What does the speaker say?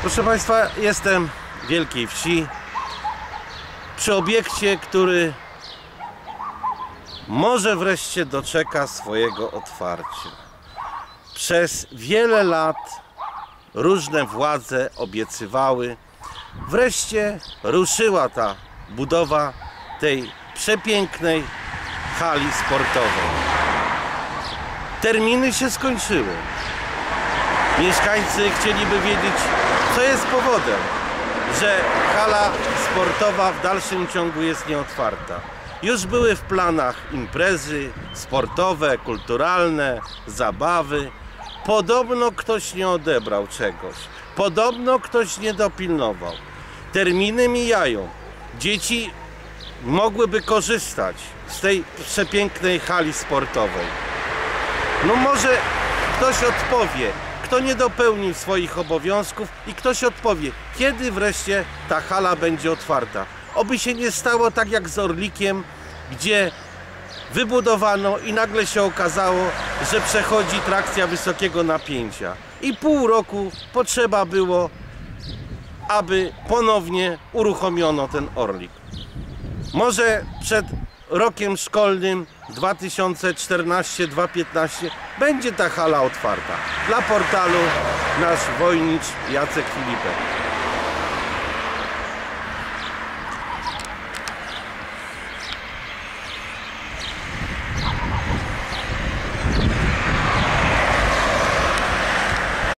Proszę Państwa, jestem w Wielkiej Wsi przy obiekcie, który może wreszcie doczeka swojego otwarcia. Przez wiele lat różne władze obiecywały. Wreszcie ruszyła ta budowa tej przepięknej hali sportowej. Terminy się skończyły. Mieszkańcy chcieliby wiedzieć, co jest powodem, że hala sportowa w dalszym ciągu jest nieotwarta. Już były w planach imprezy sportowe, kulturalne, zabawy. Podobno ktoś nie odebrał czegoś. Podobno ktoś nie dopilnował. Terminy mijają. Dzieci mogłyby korzystać z tej przepięknej hali sportowej. No może ktoś odpowie, kto nie dopełnił swoich obowiązków i ktoś odpowie, kiedy wreszcie ta hala będzie otwarta. Oby się nie stało tak jak z Orlikiem, gdzie wybudowano i nagle się okazało, że przechodzi trakcja wysokiego napięcia. I pół roku potrzeba było, aby ponownie uruchomiono ten Orlik. Może przed rokiem szkolnym 2014-2015 będzie ta hala otwarta. Dla portalu nasz wojnicz Jacek Filipek.